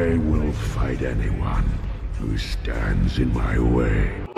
I will fight anyone who stands in my way.